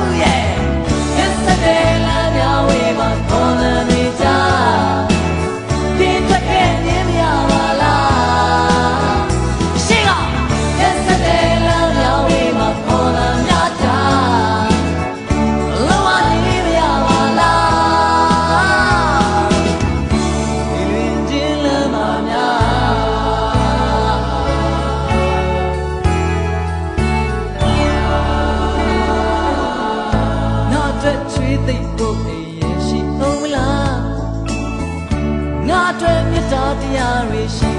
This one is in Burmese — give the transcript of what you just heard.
Oh yeah. သိဖို့အရေးရှိအောင်လားငါအတွက်မေတ္တာတရားတွေရှိ